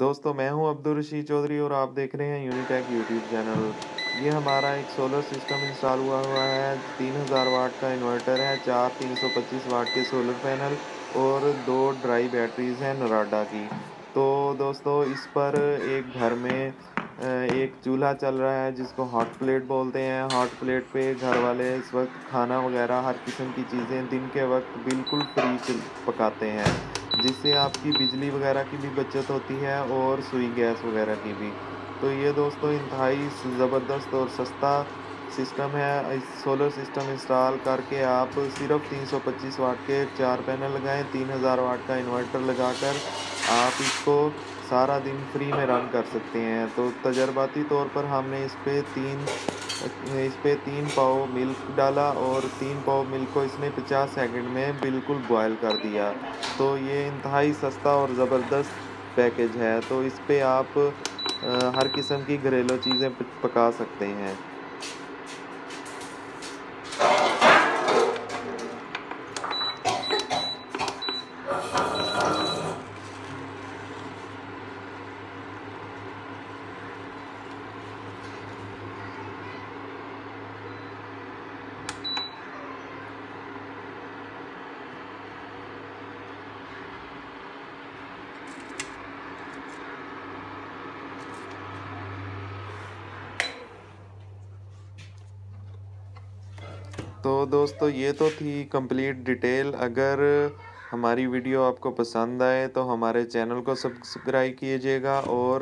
دوستو، میں ہوں عبدالرشید چودھری اور آپ دیکھ رہے ہیں یونیٹیک یوٹیوب چینل۔ یہ ہمارا ایک سولر سسٹم انسٹال ہوا ہوا ہے۔ تین ہزار واٹ کا انورٹر ہے، چار تین سو پچیس واٹ کے سولر پینل اور دو ڈرائی بیٹریز ہیں نراڈا کی۔ تو دوستو، اس پر ایک گھر میں ایک چولہا چل رہا ہے جس کو ہاٹ پلیٹ بولتے ہیں۔ ہاٹ پلیٹ پہ گھر والے اس وقت کھانا وغیرہ، ہر قسم کی چیزیں دن کے وقت بالکل فری پکاتے ہیں۔ جس سے آپ کی بجلی وغیرہ کی بھی بچت ہوتی ہے اور سوئی گیس وغیرہ کی بھی۔ تو یہ دوستو انتہائی زبردست اور سستا سسٹم ہے۔ سولر سسٹم انسٹال کر کے آپ صرف تین سو پچیس واٹ کے چار پینل لگائیں، تین ہزار واٹ کا انورٹر لگا کر آپ اس کو سارا دن فری میں رن کر سکتے ہیں۔ تو تجرباتی طور پر ہم نے اس پہ تین اس پہ تین پاؤ ملک ڈالا اور تین پاؤ ملک کو اس نے پچاس سیکنڈ میں بالکل بوائل کر دیا۔ تو یہ انتہائی سستا اور زبردست پیکج ہے۔ تو اس پہ آپ ہر قسم کی گھریلو چیزیں پکا سکتے ہیں۔ تو دوستو، یہ تو تھی کمپلیٹ ڈیٹیل اگر ہماری ویڈیو آپ کو پسند آئے تو ہمارے چینل کو سبسکرائب کیجیے گا اور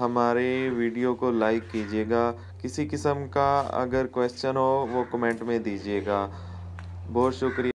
ہمارے ویڈیو کو لائک کیجیے گا۔ کسی قسم کا اگر کویشچن ہو وہ کمنٹ میں دیجیے گا۔ بہت شکریہ۔